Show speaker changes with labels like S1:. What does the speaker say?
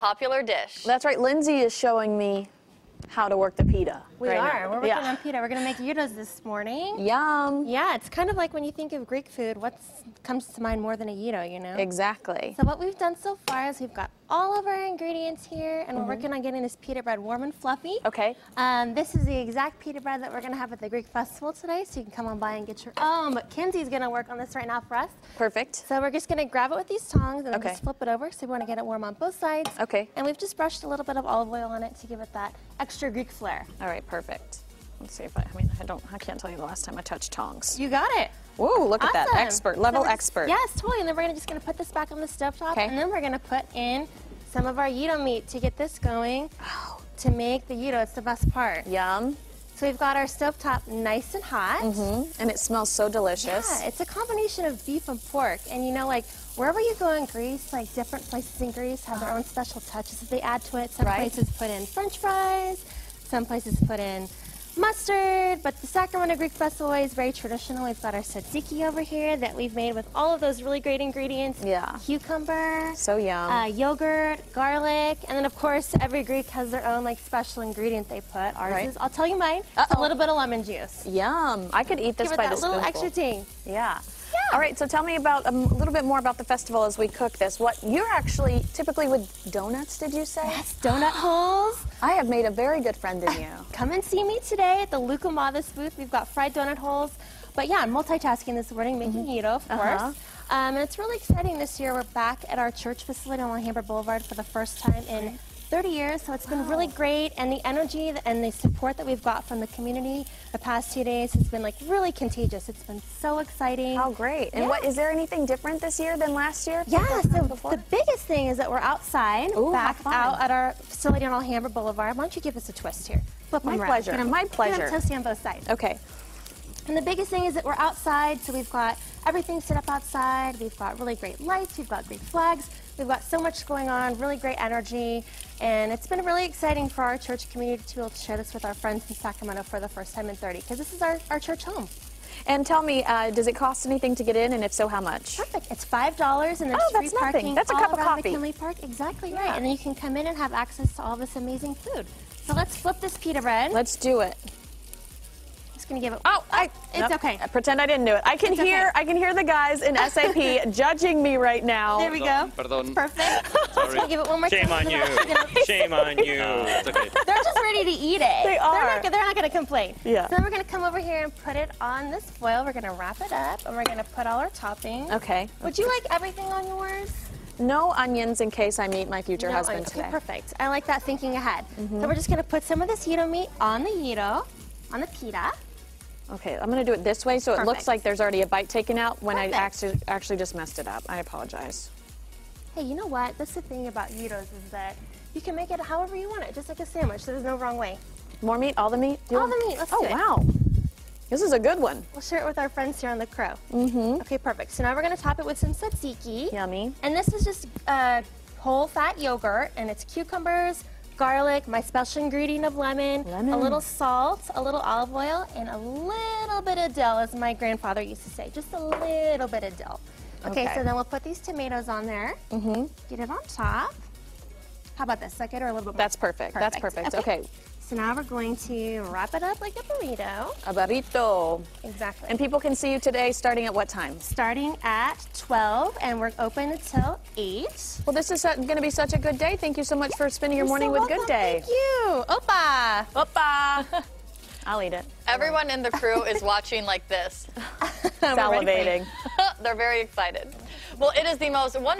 S1: Popular dish.
S2: That's right. Lindsay is showing me how to work the pita.
S3: We
S2: right
S3: are.
S2: now.
S3: We're working
S2: yeah.
S3: on pita. We're going to make gyros this morning.
S2: Yum.
S3: Yeah, it's kind of like when you think of Greek food, what comes to mind more than a gyro, you know?
S2: Exactly.
S3: So what we've done so far is we've got all of our ingredients here, and we're working on getting this pita bread warm and fluffy.
S2: Mm-hmm. Okay.
S3: Um, this is the exact pita bread that we're going to have at the Greek festival today, so you can come on by and get your own. But Kinsey's going to work on this right now for us.
S2: Perfect.
S3: So we're just going to grab it with these tongs and
S2: Okay.
S3: just flip it over. So we want to get it warm on both sides.
S2: Okay.
S3: And we've just brushed a little bit of olive oil on it to give it that extra Greek flair.
S2: All right. Perfect. Let's see if I. I mean, I don't. I can't tell you the last time I touched tongs.
S3: You got it.
S2: Whoa! Look at that. Expert level
S3: we're
S2: expert.
S3: Yes, totally. And then we're gonna just gonna put this back on the stove top,
S2: Okay.
S3: and then we're gonna put in some of our gyro meat to get this going. To make the gyro, it's the best part.
S2: Yum.
S3: So we've got our stove top nice and hot.
S2: Mm, And it smells so delicious.
S3: Yeah, it's a combination of beef and pork. And you know, like wherever you go in Greece, like different places in Greece have their own special touches that they add to it. Some
S2: Right.
S3: places put in French fries, some places put in mustard. But the Sacramento Greek Festival is very traditional. We've got our tzatziki over here that we've made with all of those really great ingredients.
S2: Yeah.
S3: Cucumber.
S2: So yum.
S3: Uh, yogurt, garlic, and then of course every Greek has their own like special ingredient they put. Ours
S2: Right.
S3: is, I'll tell you mine,
S2: Uh-oh.
S3: a little bit of lemon juice.
S2: Yum. I could eat this
S3: Give it
S2: by
S3: that
S2: the
S3: little
S2: spoonful.
S3: extra ting.
S2: Yeah. All right, so tell me about um, a little bit more about the festival as we cook this. What you're actually typically with donuts, did you say?
S3: Yes, donut holes.
S2: I have made a very good friend in you.
S3: Come and see me today at the loukoumades booth. We've got fried donut holes. But yeah, I'm multitasking this morning, making gyro, of course.
S2: Uh-huh.
S3: Um, and it's really exciting this year. We're back at our church facility on Alhambra Boulevard for the first time in 30 years. So it's been really great. And the energy and the support that we've got from the community the past two days has been like really contagious. It's been so exciting.
S2: How great! And what
S3: Yeah.
S2: is there anything different this year than last year?
S3: Yeah, so
S2: before?
S3: the biggest thing is that we're outside,
S2: Ooh,
S3: back out at our facility on Alhambra Boulevard. Why don't you give us a twist here? Flip
S2: My
S3: around.
S2: pleasure,
S3: 'em-
S2: my pleasure.
S3: toasty on both sides.
S2: Okay.
S3: And the biggest thing is that we're outside, so we've got everything set up outside. We've got really great lights, we've got great flags, we've got so much going on, really great energy. And it's been really exciting for our church community to be able to share this with our friends in Sacramento for the first time in 30, because this is our, our church home.
S2: And tell me, uh, does it cost anything to get in, and if so, how much?
S3: Perfect. It's five dollars and there's
S2: Oh, that's
S3: free
S2: nothing.
S3: parking
S2: That's a cup of coffee.
S3: McKinley Park. Exactly
S2: Yeah.
S3: right. And then you can come in and have access to all this amazing food. So let's flip this pita bread.
S2: Let's do it.
S3: Just gonna give it.
S2: Oh, I,
S3: it's
S2: nope.
S3: okay.
S2: I pretend I didn't do it. I can
S3: It's
S2: hear.
S3: okay.
S2: I can hear the guys in SAP judging me right now.
S3: There we go.
S4: Pardon.
S3: Perfect.
S4: Sorry.
S3: Let's give it one more
S4: Shame
S3: time.
S4: on you. Shame on you. It's okay.
S3: They're just ready to eat it.
S2: They
S3: They're not, they're not going to complain.
S2: Yeah.
S3: So then we're going to come over here and put it on this foil. We're going to wrap it up and we're going to put all our toppings.
S2: Okay.
S3: Would you like everything on yours?
S2: No onions in case I meet my future
S3: No,
S2: husband
S3: okay,
S2: today. Mm-hmm.
S3: perfect. I like that thinking ahead. So we're just going to put some of this gyro meat on the gyro, on the pita.
S2: Okay, I'm going to do it this way so it looks like there's already a bite taken out when I actually actually just messed it up. I apologize.
S3: Hey, you know what? That's the thing about gyros is that you can make it however you want it, just like a sandwich. There's no wrong way.
S2: More meat? All the meat?
S3: All
S2: want-
S3: the meat, let's
S2: oh,
S3: do it.
S2: wow. This is a good one.
S3: We'll share it with our friends here on the Crow. Mm-hmm. Okay, perfect. So now we're going to top it with some tzatziki.
S2: Yummy.
S3: And this is just uh, whole fat yogurt, and it's cucumbers, garlic, my special ingredient of lemon,
S2: Lemon.
S3: a little salt, a little olive oil, and a little bit of dill, as my grandfather used to say. Just a little bit of dill. Okay,
S2: Okay.
S3: so then we'll put these tomatoes on there. Mm-hmm. Get it on top. How about this? Second or a little bit more?
S2: That's perfect. That's perfect. Okay.
S3: So now we're going to wrap it up like a burrito.
S2: A burrito.
S3: Exactly.
S2: And people can see you today starting at what time?
S3: starting at 12 and we're open until 8.
S2: Well, this is going to be such a good day. Thank you so much for spending your
S3: You're
S2: morning
S3: so
S2: with Good. Day.
S3: Thank you. Opa.
S2: Opa. I'll eat it.
S1: Everyone in the crew is watching like this.
S2: Salivating.
S1: They're very excited. Well, it is the most wonderful.